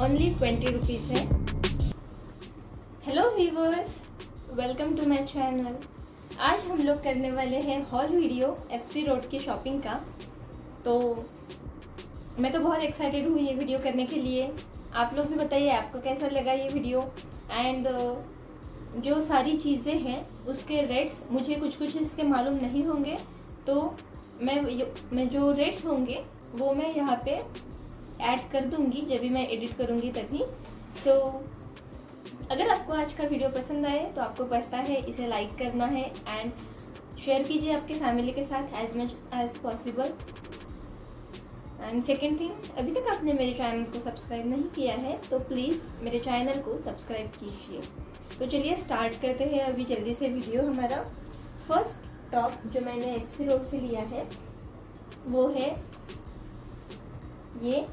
Only twenty rupees है। Hello viewers welcome to my channel आज हम लोग करने वाले हैं हॉल वीडियो एफसी रोड की शॉपिंग का। तो मैं तो बहुत एक्साइटेड हूँ ये वीडियो करने के लिए। आप लोग भी बताइए आपको कैसा लगा ये वीडियो एंड जो सारी चीज़ें हैं, उसके रेट्स मुझे कुछ कुछ इसके मालूम नहीं होंगे। तो मैं मैं जो रेट्स होंगे, वो मैं यहाँ पे ऐड कर दूँगी जब भी मैं एडिट करूँगी तभी। सो so, अगर आपको आज का वीडियो पसंद आए तो आपको पता है इसे लाइक करना है एंड शेयर कीजिए आपके फैमिली के साथ as much as possible and second thing अभी तक आपने मेरे चैनल को सब्सक्राइब नहीं किया है तो प्लीज़ मेरे चैनल को सब्सक्राइब कीजिए। तो चलिए स्टार्ट करते हैं अभी जल्दी से वीडियो हमारा। फ़र्स्ट टॉप जो मैंने एफ़ सी रोड से लिया है वो है ये।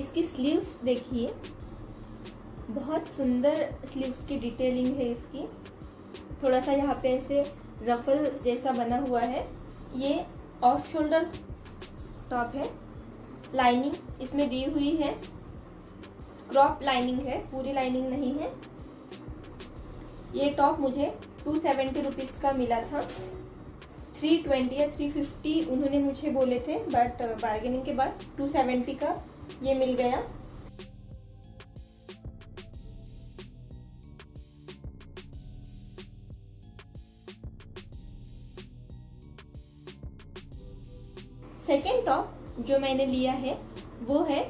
इसकी स्लीव्स देखिए। बहुत सुंदर स्लीव्स की डिटेलिंग है इसकी। थोड़ा सा यहाँ पे ऐसे रफल जैसा बना हुआ है। ये ऑफ़ शोल्डर टॉप है। लाइनिंग इसमें दी हुई है। क्रॉप लाइनिंग है, पूरी लाइनिंग नहीं है। ये टॉप मुझे टू सेवेंटी रुपीज़ का मिला था। थ्री ट्वेंटी या थ्री फिफ्टी उन्होंने मुझे बोले थे बट बार्गेनिंग के बाद टू सेवेंटी का ये मिल गया। सेकेंड टॉप जो मैंने लिया है, वो है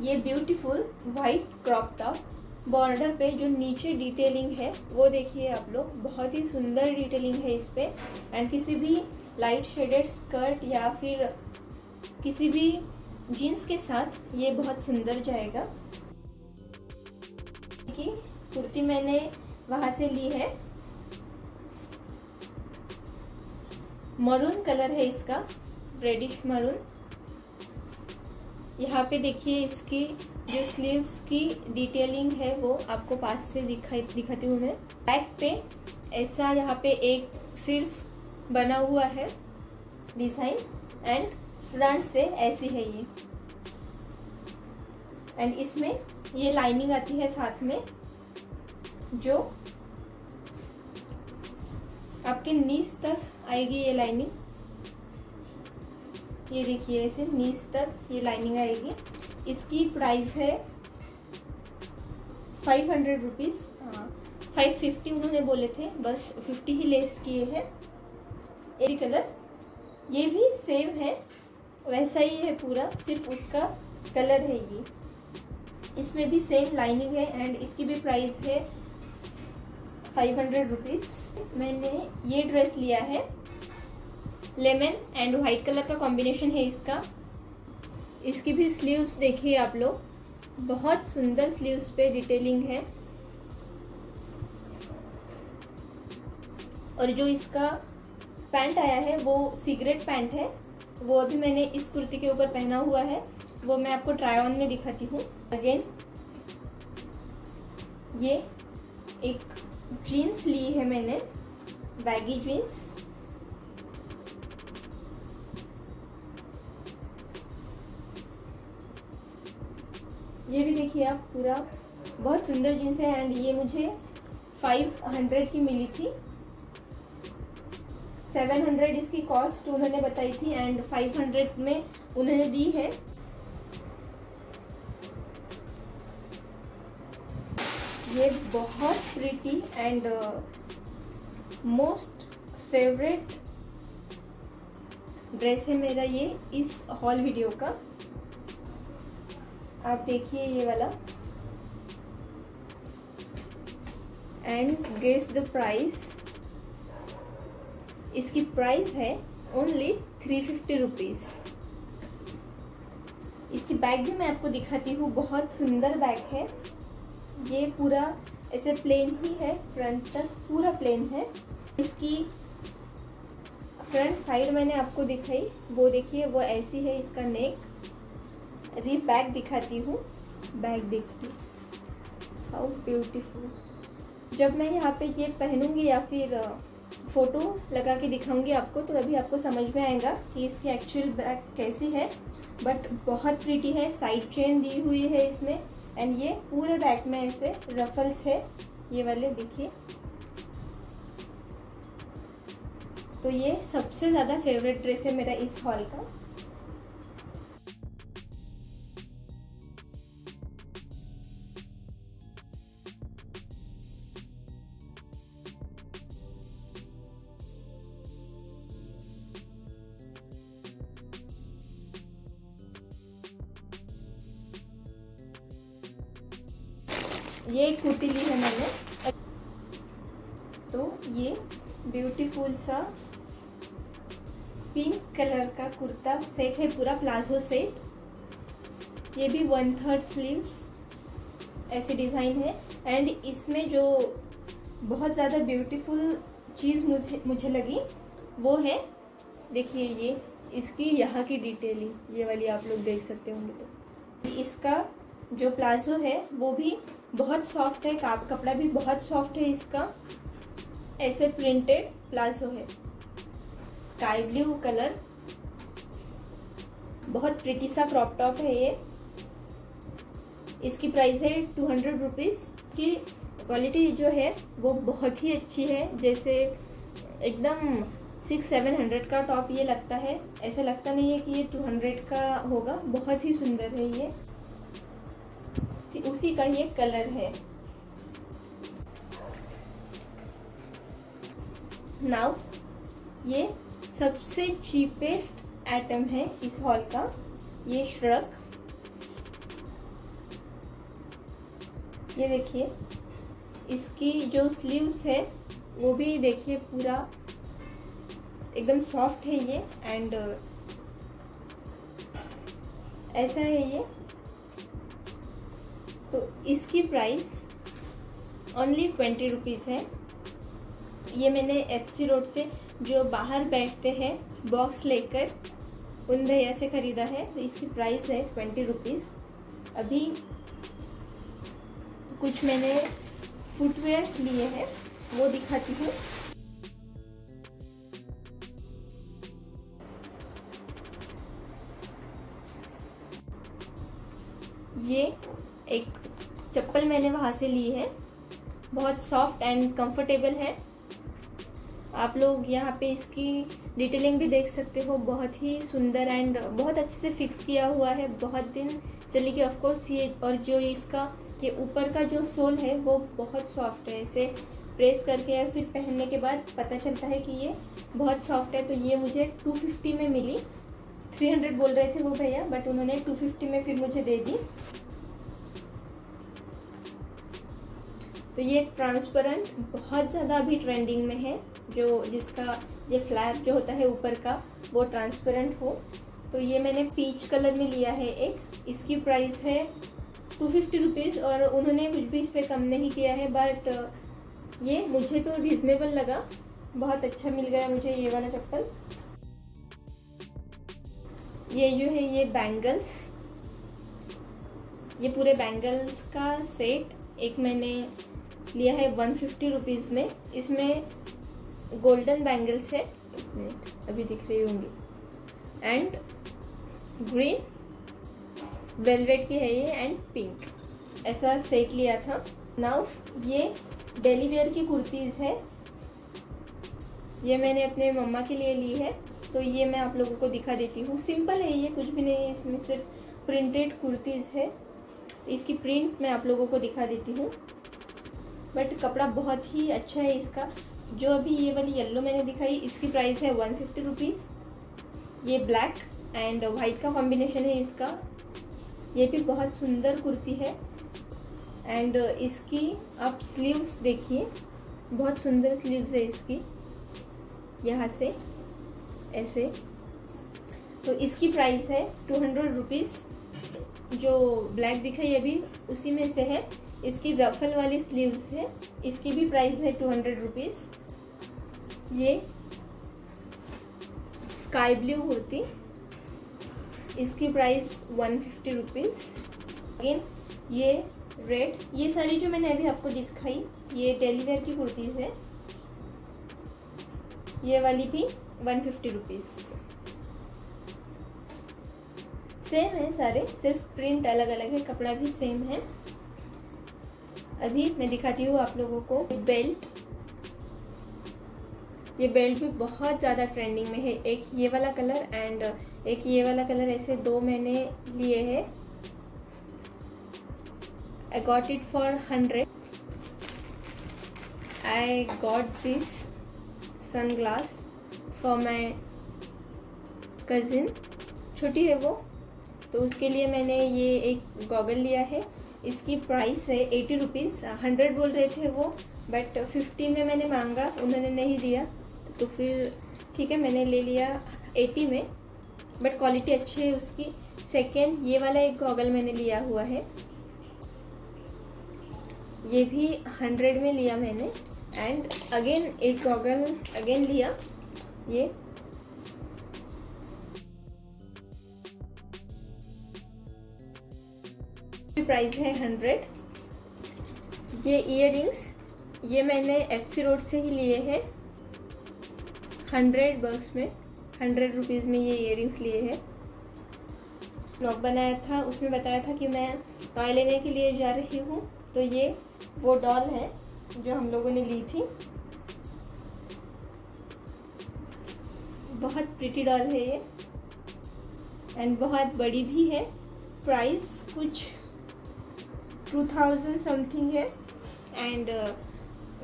ये beautiful white crop top border पे जो नीचे डिटेलिंग है, वो देखिए आप लोग, बहुत ही सुंदर डिटेलिंग है इस पर एंड किसी भी लाइट शेडेड स्कर्ट या फिर किसी भी जीन्स के साथ ये बहुत सुंदर जाएगा। कुर्ती मैंने वहाँ से ली है। मरून कलर है इसका रेडिश मरून। यहाँ पे देखिए इसकी जो स्लीव्स की डिटेलिंग है, वो आपको पास से दिखाई दिखाती हूँ मैं। बैक पे ऐसा यहाँ पे एक सिर्फ़ बना हुआ है डिज़ाइन एंड फ्रंट से ऐसी है ये। एंड इसमें ये लाइनिंग आती है साथ में, जो आपके नीस तक आएगी ये लाइनिंग ये देखिए ऐसे नीस तक ये लाइनिंग आएगी। इसकी प्राइस है फाइव हंड्रेड रुपीज़ हाँ फाइव फिफ्टी उन्होंने बोले थे, बस फिफ्टी ही लेस किए हैं। एक कलर ये भी सेम है। वैसा ही है पूरा, सिर्फ़ उसका कलर है ये। इसमें भी सेम लाइनिंग है एंड इसकी भी प्राइस है फाइव हंड्रेड रुपीज़ मैंने ये ड्रेस लिया है लेमन एंड वाइट कलर का कॉम्बिनेशन है इसका। इसकी भी स्लीव्स देखिए आप लोग, बहुत सुंदर स्लीव्स पे डिटेलिंग है। और जो इसका पैंट आया है, वो सिगरेट पैंट है। वो अभी मैंने इस कुर्ती के ऊपर पहना हुआ है। वो मैं आपको ट्राई ऑन में दिखाती हूँ। अगेन ये एक जीन्स ली है मैंने बैगी जीन्स ये भी देखिए आप, पूरा बहुत सुंदर जीन्स है। एंड ये मुझे फाइव हंड्रेड की मिली थी। सेवन हंड्रेड इसकी कॉस्ट उन्होंने बताई थी एंड फाइव हंड्रेड में उन्होंने दी है। ये बहुत pretty and most favourite dress है मेरा ये इस हॉल वीडियो का। आप देखिए ये वाला। एंड गेस द प्राइस इसकी प्राइस है ओनली थ्री फिफ्टी रुपीज़ इसकी बैग भी मैं आपको दिखाती हूँ, बहुत सुंदर बैग है। ये पूरा ऐसे प्लेन ही है फ्रंट तक पूरा प्लेन है। इसकी फ्रंट साइड मैंने आपको दिखाई, वो देखिए, वो ऐसी है, इसका नेक अभी बैग दिखाती हूँ बैग देखिए। हाउ ब्यूटीफुल जब मैं यहाँ पे ये पहनूँगी या फिर फ़ोटो लगा के दिखाऊँगी आपको तो अभी आपको समझ में आएगा कि इसकी एक्चुअल बैक कैसी है। बट बहुत प्रिटी है साइड चेन दी हुई है इसमें। एंड ये पूरे बैक में ऐसे रफल्स है, ये वाले देखिए। तो ये सबसे ज़्यादा फेवरेट ड्रेस है मेरा इस हॉल का। ये एक कुर्ती ली है मैंने। तो ये ब्यूटीफुल सा पिंक कलर का कुर्ता सेट है, पूरा प्लाजो सेट ये भी वन थर्ड स्लीव्स ऐसी डिज़ाइन है। एंड इसमें जो बहुत ज़्यादा ब्यूटीफुल चीज़ मुझे मुझे लगी, वो है, देखिए ये, इसकी यहाँ की डिटेलिंग ये वाली आप लोग देख सकते होंगे तो। इसका जो प्लाजो है, वो भी बहुत सॉफ्ट है काप कपड़ा भी बहुत सॉफ्ट है इसका। ऐसे प्रिंटेड प्लाजो है। स्काई ब्लू कलर बहुत प्रिटी सा क्रॉप टॉप है ये। इसकी प्राइस है टू हंड्रेड रुपीज़ की क्वालिटी जो है, वो बहुत ही अच्छी है। जैसे एकदम सिक्स सेवन हंड्रेड का टॉप ये लगता है। ऐसा लगता नहीं है कि ये टू हंड्रेड का होगा। बहुत ही सुंदर है ये। उसी उसी का ये कलर है। नाउ, ये सबसे चीपेस्ट आइटम है इस हॉल का, ये श्रक ये देखिए, इसकी जो स्लीव्स है, वो भी देखिए पूरा एकदम सॉफ्ट है ये एंड ऐसा है ये। तो इसकी प्राइस ओनली ट्वेंटी रुपीज़ है। ये मैंने एफ़ सी रोड से जो बाहर बैठते हैं बॉक्स लेकर उन भैया से ख़रीदा है। तो इसकी प्राइस है ट्वेंटी रुपीज़ अभी कुछ मैंने फुटवेयर्स लिए हैं, वो दिखाती हूँ। ये एक चप्पल मैंने वहाँ से ली है। बहुत सॉफ्ट एंड कंफर्टेबल है। आप लोग यहाँ पे इसकी डिटेलिंग भी देख सकते हो। बहुत ही सुंदर एंड बहुत अच्छे से फिक्स किया हुआ है। बहुत दिन चलेगी ऑफकोर्स ये और जो इसका, ये ऊपर का जो सोल है, वो बहुत सॉफ्ट है। इसे प्रेस करके या फिर पहनने के बाद पता चलता है कि ये बहुत सॉफ्ट है। तो ये मुझे 250 में मिली। 300 बोल रहे थे वो भैया बट उन्होंने 250 में फिर मुझे दे दी। तो ये ट्रांसपेरेंट बहुत ज़्यादा अभी ट्रेंडिंग में है, जो जिसका, ये फ्लैप जो होता है ऊपर का, वो ट्रांसपेरेंट हो। तो ये मैंने पीच कलर में लिया है एक। इसकी प्राइस है टू फिफ्टी रुपीज़ और उन्होंने कुछ भी इस पर कम नहीं किया है बट ये मुझे तो रिजनेबल लगा। बहुत अच्छा मिल गया मुझे ये वाला चप्पल। ये जो है ये बैंगल्स ये पूरे बैंगल्स का सेट एक मैंने लिया है वन फिफ्टी रुपीज़ में। इसमें गोल्डन बैंगल्स है। अभी दिख रही होंगी। एंड ग्रीन वेलवेट की है ये एंड पिंक। ऐसा सेट लिया था। नाउ, ये डेली वेयर की कुर्तीज़ है। ये मैंने अपने मम्मा के लिए ली है। तो ये मैं आप लोगों को दिखा देती हूँ। सिंपल है ये, कुछ भी नहीं है। इसमें सिर्फ़ प्रिंटेड कुर्तीज़ है। इसकी प्रिंट मैं आप लोगों को दिखा देती हूँ। बट कपड़ा बहुत ही अच्छा है इसका। जो अभी ये वाली येल्लो मैंने दिखाई, इसकी प्राइस है वन फिफ्टी रुपीज़ ये ब्लैक एंड वाइट का कॉम्बिनेशन है इसका। ये भी बहुत सुंदर कुर्ती है। एंड इसकी आप स्लीव्स देखिए। बहुत सुंदर स्लीव्स है इसकी। यहाँ से, ऐसे। तो इसकी प्राइस है टू हंड्रेड रुपीज़ जो ब्लैक दिखाई अभी, उसी में से है। इसकी रफल वाली स्लीव्स है। इसकी भी प्राइस है टू हंड्रेड रुपीज़ ये स्काई ब्लू कुर्ती इसकी price one fifty rupees again ये रेड ये सारी जो मैंने अभी आपको दिखाई, ये डेली वेयर की कुर्तीज़ है। ये वाली भी वन फिफ्टी रुपीज़ सेम है सारे, सिर्फ़ प्रिंट अलग अलग है, कपड़ा भी सेम है। अभी मैं दिखाती हूँ आप लोगों को बेल्ट। ये बेल्ट भी बहुत ज़्यादा ट्रेंडिंग में है। एक ये वाला कलर एंड एक ये वाला कलर ऐसे दो मैंने लिए हैं। I got it for hundred I got this sunglass for my cousin छोटी है वो। तो उसके लिए मैंने ये एक गॉगल लिया है। इसकी प्राइस है एटी रुपीज़ हंड्रेड बोल रहे थे वो बट फिफ्टी में मैंने मांगा, उन्होंने नहीं दिया। तो फिर ठीक है, मैंने ले लिया एटी में बट क्वालिटी अच्छी है उसकी। सेकेंड ये वाला एक गॉगल मैंने लिया हुआ है। ये भी हंड्रेड में लिया मैंने। एंड अगेन एक गॉगल अगेन लिया। ये प्राइस है हंड्रेड ये इयर ये मैंने एफ़ सी रोड से ही लिए हैं. हंड्रेड बक्स में हंड्रेड रुपीज़ में ये इयर लिए हैं. ब्लॉग बनाया था, उसमें बताया था कि मैं टॉय लेने के लिए जा रही हूँ. तो ये वो डॉल है जो हम लोगों ने ली थी. बहुत प्रिटी डॉल है ये. एंड बहुत बड़ी भी है. प्राइस कुछ टू थाउज़ेंड समथिंग है। एंड uh,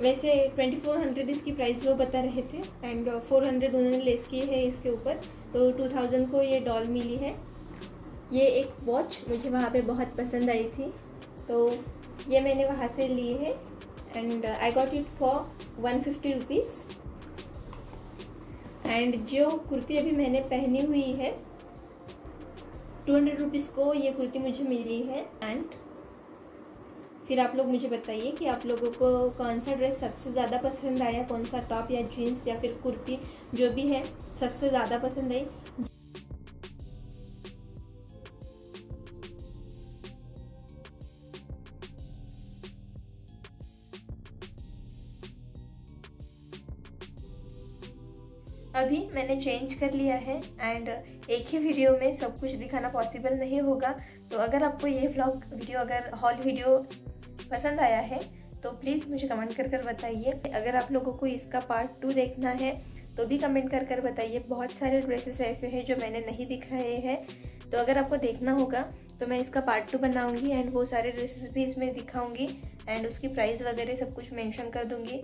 वैसे ट्वेंटी फोर हंड्रेड इसकी प्राइस वो बता रहे थे। एंड फोर हंड्रेड उन्होंने लेस की है इसके ऊपर। तो टू थाउज़ेंड को ये डॉल मिली है। ये एक वॉच मुझे वहाँ पे बहुत पसंद आई थी। तो ये मैंने वहाँ से ली है। And I got it for one fifty rupees and जो कुर्ती अभी मैंने पहनी हुई है टू हंड्रेड रुपीज़ को ये कुर्ती मुझे मिली है। एंड फिर आप लोग मुझे बताइए कि आप लोगों को कौन सा ड्रेस सबसे ज़्यादा पसंद आया? कौन सा टॉप या जीन्स या फिर कुर्ती? जो भी है, सबसे ज़्यादा पसंद आई। अभी मैंने चेंज कर लिया है एंड एक ही वीडियो में सब कुछ दिखाना पॉसिबल नहीं होगा। तो अगर आपको ये व्लॉग वीडियो अगर हॉल वीडियो पसंद आया है तो प्लीज़ मुझे कमेंट कर कर बताइए। अगर आप लोगों को इसका पार्ट टू देखना है तो भी कमेंट कर कर बताइए। बहुत सारे ड्रेसेस ऐसे हैं जो मैंने नहीं दिखाए हैं। तो अगर आपको देखना होगा तो मैं इसका पार्ट टू बनाऊँगी एंड वो सारे ड्रेसेस भी इसमें दिखाऊँगी एंड उसकी प्राइस वगैरह सब कुछ मेंशन कर दूँगी।